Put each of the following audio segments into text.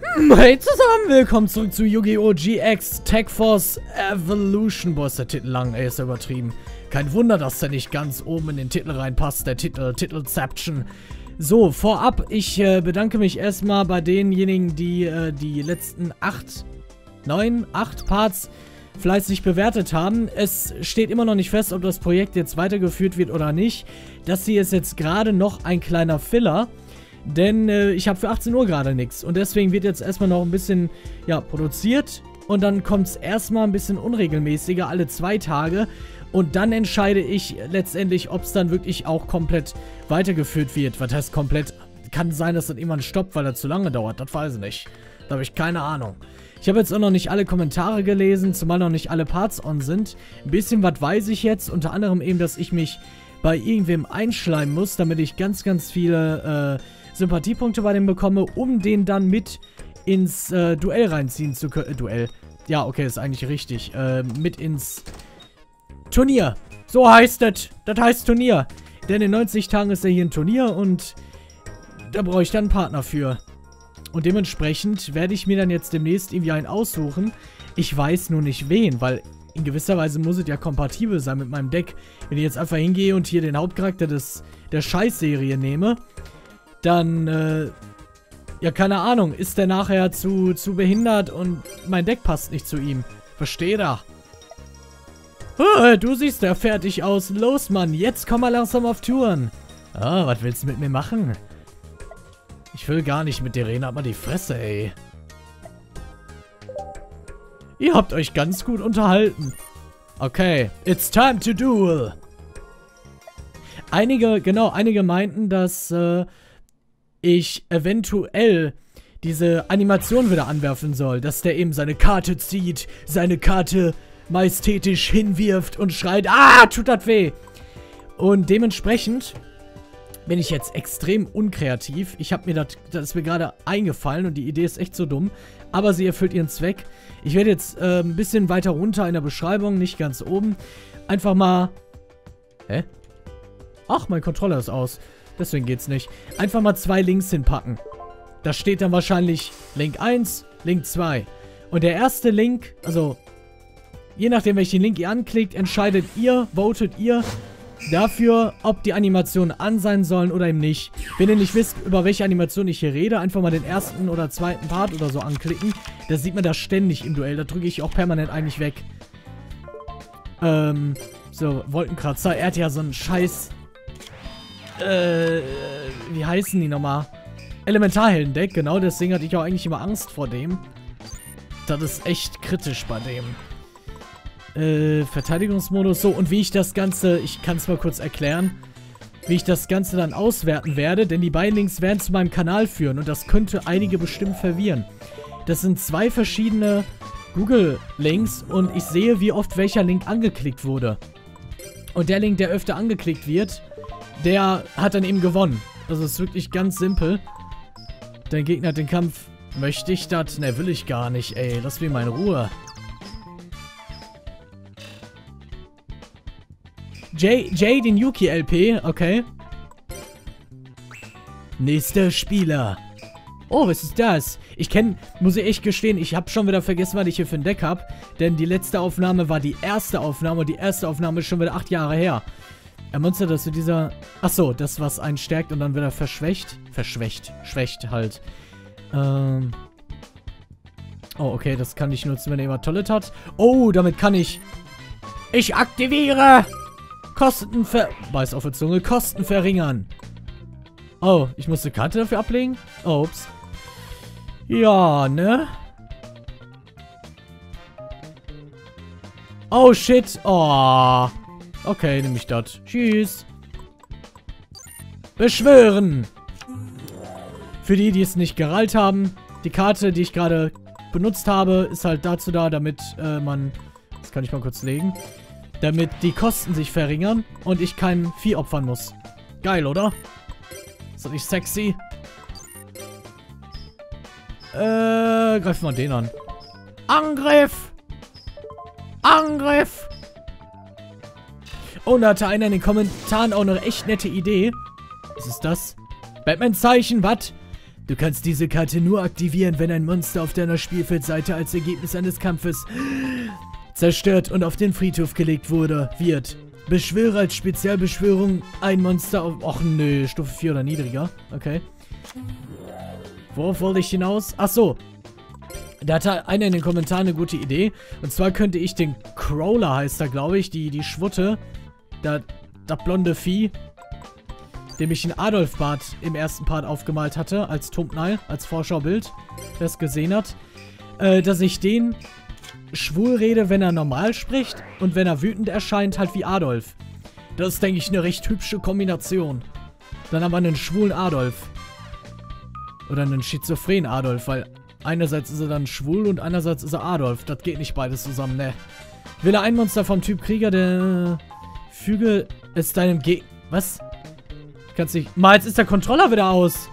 Hey zusammen, willkommen zurück zu Yu-Gi-Oh! GX Tech Force Evolution. Boah, ist der Titel lang, ey, ist ja übertrieben. Kein Wunder, dass der nicht ganz oben in den Titel reinpasst, der Titel, Titelception. So, vorab, ich äh, bedanke mich erstmal bei denjenigen, die äh, die letzten acht, neun, acht Parts fleißig bewertet haben. Es steht immer noch nicht fest, ob das Projekt jetzt weitergeführt wird oder nicht. Das hier ist jetzt gerade noch ein kleiner Filler. Denn äh, ich habe für 18 Uhr gerade nichts. Und deswegen wird jetzt erstmal noch ein bisschen, ja, produziert. Und dann kommt es erstmal ein bisschen unregelmäßiger, alle zwei Tage. Und dann entscheide ich letztendlich, ob es dann wirklich auch komplett weitergeführt wird. Was heißt komplett? Kann sein, dass das irgendwann stoppt, weil das zu lange dauert. Das weiß ich nicht. Da habe ich keine Ahnung. Ich habe jetzt auch noch nicht alle Kommentare gelesen, zumal noch nicht alle Parts on sind. Ein bisschen was weiß ich jetzt. Unter anderem eben, dass ich mich bei irgendwem einschleimen muss, damit ich ganz, ganz viele äh, Sympathiepunkte bei dem bekomme, um den dann mit ins äh, Duell reinziehen zu können. Äh, Duell. Ja, okay, ist eigentlich richtig. Äh, mit ins Turnier. So heißt das. Das heißt Turnier. Denn in 90 Tagen ist ja hier ein Turnier und da brauche ich dann einen Partner für. Und dementsprechend werde ich mir dann jetzt demnächst irgendwie einen aussuchen. Ich weiß nur nicht wen, weil in gewisser Weise muss es ja kompatibel sein mit meinem Deck. Wenn ich jetzt einfach hingehe und hier den Hauptcharakter des, der Scheißserie nehme, dann, äh, ja, keine Ahnung, ist der nachher zu, zu behindert und mein Deck passt nicht zu ihm. Versteht er? Oh, du siehst ja fertig aus. Los, Mann, jetzt komm mal langsam auf Touren. Ah, was willst du mit mir machen? Ich will gar nicht mit dir reden, aber die Fresse, ey. Ihr habt euch ganz gut unterhalten. Okay, it's time to duel. Einige, genau, einige meinten, dass äh, ich eventuell diese Animation wieder anwerfen soll. Dass der eben seine Karte zieht, seine Karte majestätisch hinwirft und schreit, ah, tut das weh. Und dementsprechend bin ich jetzt extrem unkreativ. Ich habe mir das, das ist mir gerade eingefallen und die Idee ist echt so dumm. Aber sie erfüllt ihren Zweck. Ich werde jetzt äh, ein bisschen weiter runter in der Beschreibung, nicht ganz oben. Einfach mal... Hä? Ach, mein Controller ist aus. Deswegen geht's nicht. Einfach mal zwei Links hinpacken. Da steht dann wahrscheinlich Link 1, Link 2. Und der erste Link, also je nachdem welchen Link ihr anklickt, entscheidet ihr, votet ihr dafür, ob die Animationen an sein sollen oder eben nicht. Wenn ihr nicht wisst, über welche Animation ich hier rede, einfach mal den ersten oder zweiten Part oder so anklicken. Da sieht man das ständig im Duell. Da drücke ich auch permanent eigentlich weg. Ähm, so, Wolkenkratzer. Er hat ja so einen scheiß äh, wie heißen die nochmal? Elementarhelden-Deck, genau, deswegen hatte ich auch eigentlich immer Angst vor dem. Das ist echt kritisch bei dem. Äh, Verteidigungsmodus, so, und wie ich das Ganze, ich kann es mal kurz erklären, wie ich das Ganze dann auswerten werde, denn die beiden Links werden zu meinem Kanal führen und das könnte einige bestimmt verwirren. Das sind zwei verschiedene Google-Links und ich sehe, wie oft welcher Link angeklickt wurde. Und der Link, der öfter angeklickt wird, der hat dann eben gewonnen. Das ist wirklich ganz simpel. Dein Gegner hat den Kampf. Möchte ich das? Ne, will ich gar nicht, ey. Lass mal in Ruhe. Jay, Jay den Yuki LP, okay. Nächster Spieler. Oh, was ist das? Ich kenne, muss ich echt gestehen, ich habe schon wieder vergessen, was ich hier für ein Deck habe. Denn die letzte Aufnahme war die erste Aufnahme und die erste Aufnahme ist schon wieder acht Jahre her. Er Monster, dass du dieser... Achso, das, was einen stärkt und dann wieder verschwächt. Verschwächt. Schwächt halt. Ähm... Oh, okay, das kann ich nutzen, wenn er immer Toilette hat. Oh, damit kann ich... Ich aktiviere! Kosten ver... Beiß auf die Zunge. Kosten verringern. Oh, ich muss eine Karte dafür ablegen? Oh, ups. Ja, ne? Oh, shit. Oh. Okay, nehme ich das. Tschüss. Beschwören. Für die, die es nicht gerallt haben, die Karte, die ich gerade benutzt habe, ist halt dazu da, damit äh, man... Das kann ich mal kurz legen. Damit die Kosten sich verringern und ich kein Vieh opfern muss. Geil, oder? Ist das nicht sexy? Äh, greifen wir den an. Angriff! Angriff! Und da hatte einer in den Kommentaren auch eine echt nette Idee. Was ist das? Batman-Zeichen, was? Du kannst diese Karte nur aktivieren, wenn ein Monster auf deiner Spielfeldseite als Ergebnis eines Kampfes zerstört und auf den Friedhof gelegt wurde, wird. Beschwöre als Spezialbeschwörung ein Monster auf... Och nö, Stufe 4 oder niedriger. Okay. Worauf wollte ich hinaus? Ach so. Da hatte einer in den Kommentaren eine gute Idee. Und zwar könnte ich den Crawler, heißt er, glaube ich, die, die Schwutte, das blonde Vieh, dem ich in Adolf-Bart im ersten Part aufgemalt hatte, als Thumbnail, als Vorschaubild, wer es gesehen hat, äh, dass ich den schwul rede, wenn er normal spricht und wenn er wütend erscheint, halt wie Adolf. Das ist, denke ich, eine recht hübsche Kombination. Dann haben wir einen schwulen Adolf. Oder einen schizophrenen Adolf, weil einerseits ist er dann schwul und einerseits ist er Adolf. Das geht nicht beides zusammen, ne. Wähle ein Monster vom Typ Krieger, der füge es deinem Ge... Was? Kannst nicht... Mal, jetzt ist der Controller wieder aus.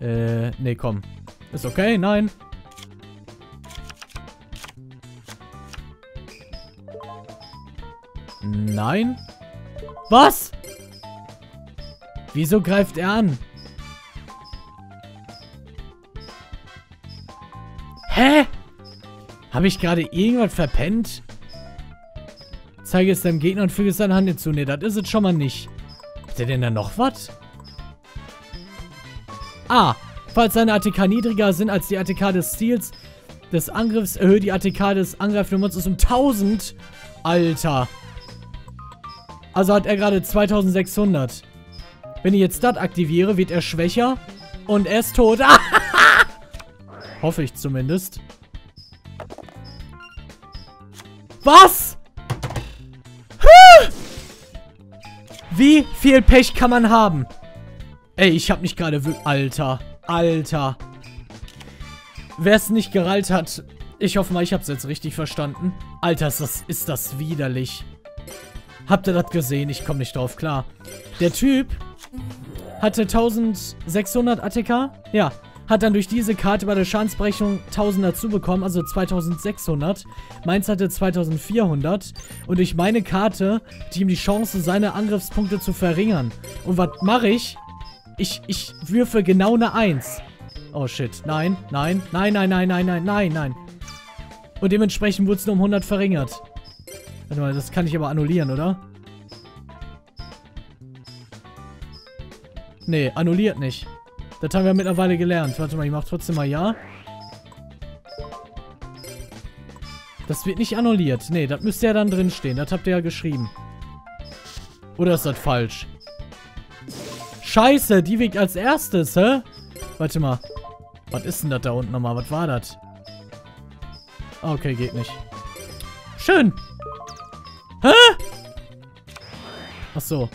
Äh, nee, komm. Ist okay, nein. Nein. Was? Wieso greift er an? Hä? Habe ich gerade irgendwas verpennt? Zeige es deinem Gegner und füge es deine Hand hinzu. Ne, das ist es schon mal nicht. Hat der denn da noch was? Ah, falls deine ATK niedriger sind als die ATK des Stils des Angriffs, erhöhe die ATK des angreifenden Monsters um 1000. Alter. Also hat er gerade 2600. Wenn ich jetzt das aktiviere, wird er schwächer. Und er ist tot. Hoffe ich zumindest. Was? Wie viel Pech kann man haben? Ey, ich hab nicht gerade. Alter. Alter. Wer es nicht gerallt hat, ich hoffe mal, ich hab's jetzt richtig verstanden. Alter, ist das, ist das widerlich. Habt ihr das gesehen? Ich komme nicht drauf klar. Der Typ hatte 1600 ATK. Ja, hat dann durch diese Karte bei der Schadensberechnung 1000 dazu bekommen, also 2600. Meins hatte 2400. Und durch meine Karte ich ihm die Chance, seine Angriffspunkte zu verringern. Und was mache ich? Ich, ich würfe genau eine 1. Oh shit. Nein, nein, nein, nein, nein, nein, nein, nein, nein. Und dementsprechend wurde es nur um 100 verringert. Warte mal, das kann ich aber annullieren, oder? Nee, annulliert nicht. Das haben wir mittlerweile gelernt. Warte mal, ich mach trotzdem mal ja. Das wird nicht annulliert. Nee, das müsste ja dann drinstehen. Das habt ihr ja geschrieben. Oder ist das falsch? Scheiße, die wiegt als erstes, hä? Warte mal. Was ist denn das da unten nochmal? Was war das? Okay, geht nicht. Schön. Hä? Ach so.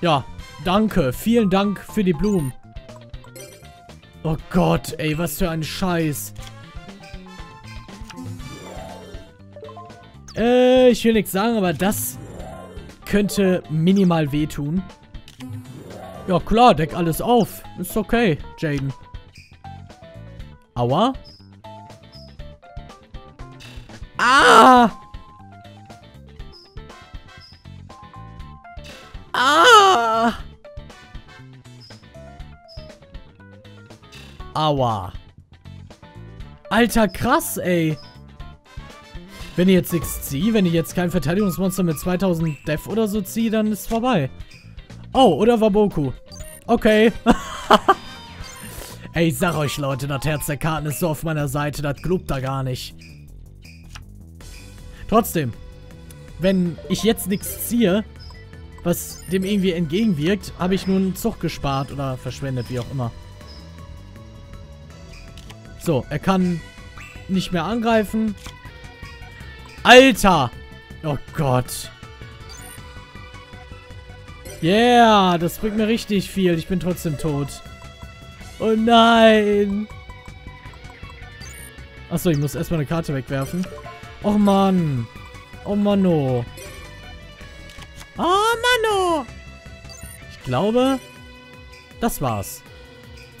Ja, danke. Vielen Dank für die Blumen. Oh Gott, ey, was für ein Scheiß. Äh, ich will nichts sagen, aber das könnte minimal wehtun. Ja, klar, deck alles auf. Ist okay, Jaden. Aua. Ah! Ah! Aua. Alter, krass, ey. Wenn ich jetzt nichts ziehe, wenn ich jetzt kein Verteidigungsmonster mit 2000 Def oder so ziehe, dann ist vorbei. Oh, oder Waboku. Okay. ey, ich sag euch, Leute, das Herz der Karten ist so auf meiner Seite, das glaubt da gar nicht. Trotzdem, wenn ich jetzt nichts ziehe, was dem irgendwie entgegenwirkt, habe ich nun einen Zug gespart oder verschwendet, wie auch immer. So, er kann nicht mehr angreifen. Alter! Oh Gott. Yeah, das bringt mir richtig viel. Ich bin trotzdem tot. Oh nein. Achso, ich muss erstmal eine Karte wegwerfen. Oh Mann. Oh Manno. Oh Manno. Ich glaube, das war's.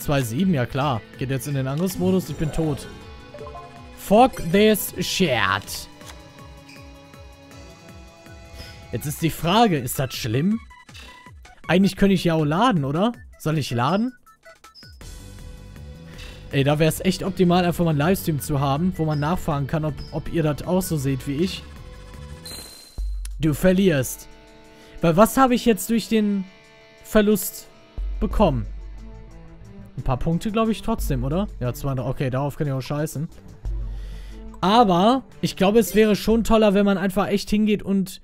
2-7, ja klar. Geht jetzt in den Angriffsmodus, ich bin tot. Fuck this shit. Jetzt ist die Frage, ist das schlimm? Eigentlich könnte ich ja auch laden, oder? Soll ich laden? Ey, da wäre es echt optimal, einfach mal einen Livestream zu haben, wo man nachfragen kann, ob, ob ihr das auch so seht wie ich. Du verlierst. Weil was habe ich jetzt durch den Verlust bekommen? Ein paar Punkte, glaube ich, trotzdem, oder? Ja, 200. Okay, darauf kann ich auch scheißen. Aber ich glaube, es wäre schon toller, wenn man einfach echt hingeht und...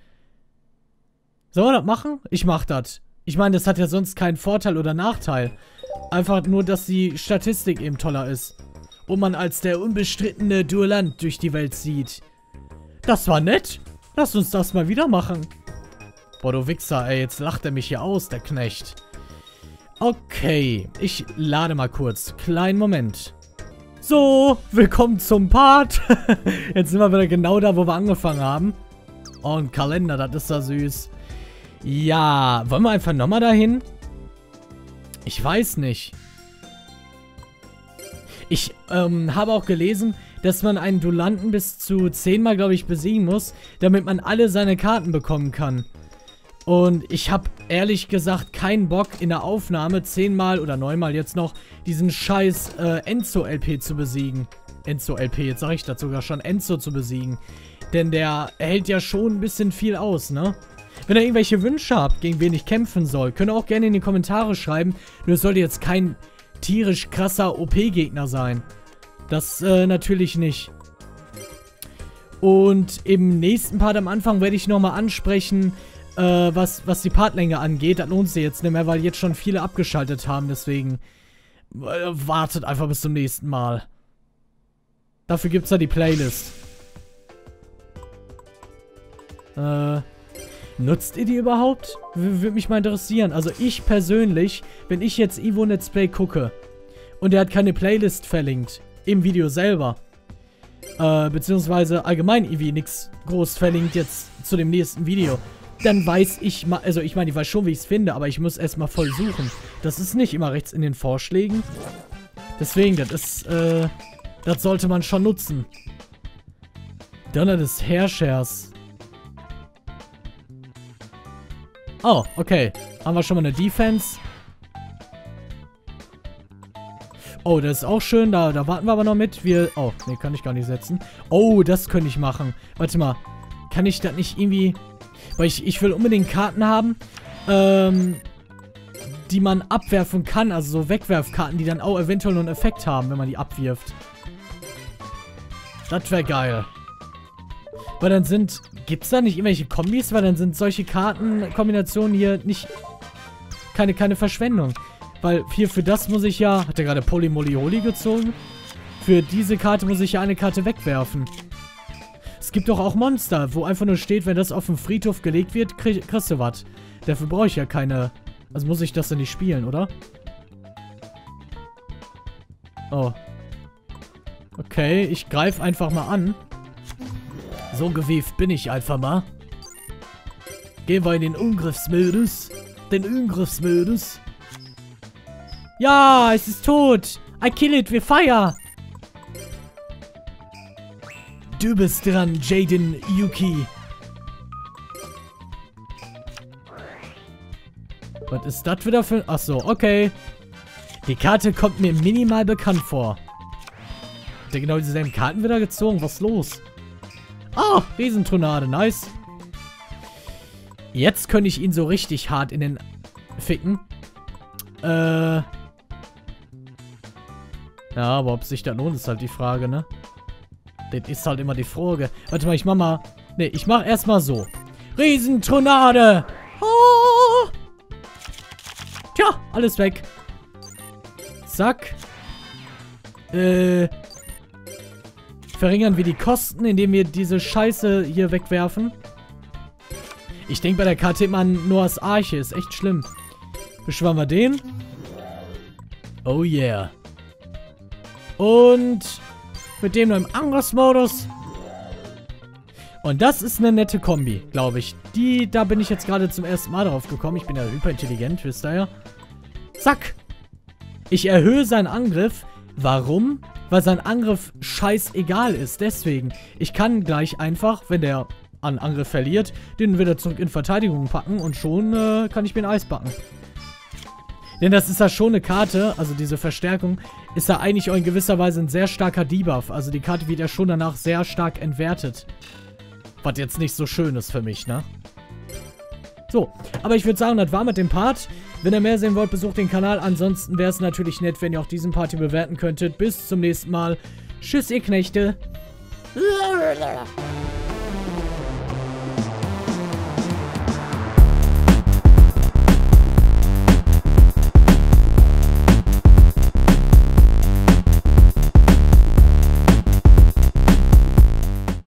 Sollen wir das machen? Ich mach das. Ich meine, das hat ja sonst keinen Vorteil oder Nachteil. Einfach nur, dass die Statistik eben toller ist. Und man als der unbestrittene Duellant durch die Welt sieht. Das war nett. Lass uns das mal wieder machen. Boah, du Wichser, ey. Jetzt lacht er mich hier aus, der Knecht. Okay. Ich lade mal kurz. Kleinen Moment. So, willkommen zum Part. Jetzt sind wir wieder genau da, wo wir angefangen haben. Oh, ein Kalender, das ist ja süß. Ja, wollen wir einfach nochmal dahin? Ich weiß nicht. Ich ähm, habe auch gelesen, dass man einen Duellanten bis zu zehnmal, glaube ich, besiegen muss, damit man alle seine Karten bekommen kann. Und ich habe ehrlich gesagt keinen Bock in der Aufnahme zehnmal oder neunmal jetzt noch diesen scheiß äh, Enzo-LP zu besiegen. Enzo-LP, jetzt sage ich das sogar schon, Enzo zu besiegen. Denn der hält ja schon ein bisschen viel aus, ne? Wenn ihr irgendwelche Wünsche habt, gegen wen ich kämpfen soll, könnt ihr auch gerne in die Kommentare schreiben. Nur es sollte jetzt kein tierisch krasser OP-Gegner sein. Das äh, natürlich nicht. Und im nächsten Part am Anfang werde ich nochmal ansprechen, äh, was, was die Partlänge angeht. Das lohnt sich jetzt nicht mehr, weil jetzt schon viele abgeschaltet haben. Deswegen äh, wartet einfach bis zum nächsten Mal. Dafür gibt es ja die Playlist. Äh... Nutzt ihr die überhaupt? W Würde mich mal interessieren. Also ich persönlich, wenn ich jetzt Evo Let's Play gucke und er hat keine Playlist verlinkt im Video selber, äh, beziehungsweise allgemein irgendwie nichts groß verlinkt jetzt zu dem nächsten Video, dann weiß ich mal, also ich meine, ich weiß schon, wie ich es finde, aber ich muss erstmal voll suchen. Das ist nicht immer rechts in den Vorschlägen. Deswegen, das ist, äh, das sollte man schon nutzen. Donner des Herrschers. Oh, okay. Haben wir schon mal eine Defense. Oh, das ist auch schön. Da, da warten wir aber noch mit. Wir. Oh, nee, kann ich gar nicht setzen. Oh, das könnte ich machen. Warte mal. Kann ich das nicht irgendwie... Weil ich, ich will unbedingt Karten haben, ähm, die man abwerfen kann. Also so Wegwerfkarten, die dann auch eventuell einen Effekt haben, wenn man die abwirft. Das wäre geil. Weil dann sind... Gibt es da nicht irgendwelche Kombis? Weil dann sind solche Kartenkombinationen hier nicht... Keine, keine Verschwendung. Weil hier für das muss ich ja... Hat er gerade Polymolioli gezogen? Für diese Karte muss ich ja eine Karte wegwerfen. Es gibt doch auch Monster, wo einfach nur steht, wenn das auf den Friedhof gelegt wird, krieg, kriegst du was. Dafür brauche ich ja keine... Also muss ich das dann nicht spielen, oder? Oh. Okay, ich greife einfach mal an. So gewieft bin ich einfach mal. Gehen wir in den Ungriffsmodus. Den Ungriffsmodus. Ja, es ist tot. I kill it, wir feiern. Du bist dran, Jaden Yuki. Was ist das wieder für... Achso, okay. Die Karte kommt mir minimal bekannt vor. Hat der genau dieselben Karten wieder gezogen? Was ist los? Oh, Riesentornade, nice. Jetzt könnte ich ihn so richtig hart in den ficken. Äh. Ja, aber ob sich das lohnt, ist halt die Frage, ne? Das ist halt immer die Frage. Warte mal, ich mach mal... Ne, ich mach erstmal so. Riesentornade! Oh! Tja, alles weg. Zack. Äh verringern wir die Kosten, indem wir diese Scheiße hier wegwerfen. Ich denke bei der Karte immer an Noahs Arche. Ist echt schlimm. Beschwören wir den. Oh yeah. Und mit dem nur im Angriffsmodus. Und das ist eine nette Kombi, glaube ich. Die, da bin ich jetzt gerade zum ersten Mal drauf gekommen. Ich bin ja hyperintelligent, wisst ihr ja. Zack. Ich erhöhe seinen Angriff. Warum? weil sein Angriff scheißegal ist. Deswegen, ich kann gleich einfach, wenn der an Angriff verliert, den wieder zurück in Verteidigung packen und schon äh, kann ich mir ein Eis backen. Denn das ist ja schon eine Karte, also diese Verstärkung, ist ja eigentlich auch in gewisser Weise ein sehr starker Debuff. Also die Karte wird ja schon danach sehr stark entwertet. Was jetzt nicht so schön ist für mich, ne? So, aber ich würde sagen, das war mit dem Part. Wenn ihr mehr sehen wollt, besucht den Kanal. Ansonsten wäre es natürlich nett, wenn ihr auch diesen Part hier bewerten könntet. Bis zum nächsten Mal. Tschüss, ihr Knechte.